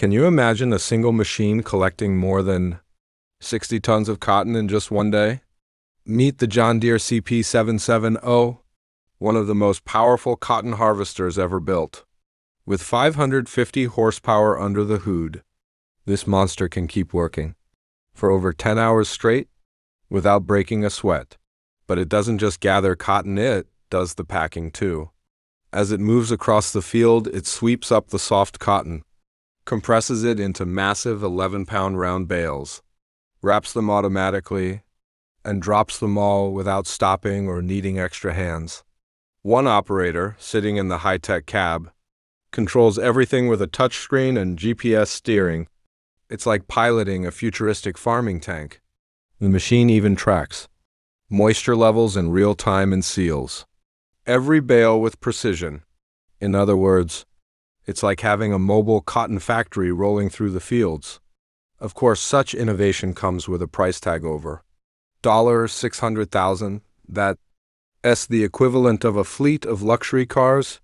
Can you imagine a single machine collecting more than 60 tons of cotton in just one day? Meet the John Deere CP770, one of the most powerful cotton harvesters ever built. With 550 horsepower under the hood, this monster can keep working for over 10 hours straight without breaking a sweat. But it doesn't just gather cotton, it does the packing too. As it moves across the field, it sweeps up the soft cotton, compresses it into massive 11 pound round bales, wraps them automatically, and drops them all without stopping or needing extra hands. One operator, sitting in the high tech cab, controls everything with a touchscreen and GPS steering. It's like piloting a futuristic farming tank. The machine even tracks moisture levels in real time and seals every bale with precision. In other words, it's like having a mobile cotton factory rolling through the fields. Of course, such innovation comes with a price tag over Dollar $600,000. That's the equivalent of a fleet of luxury cars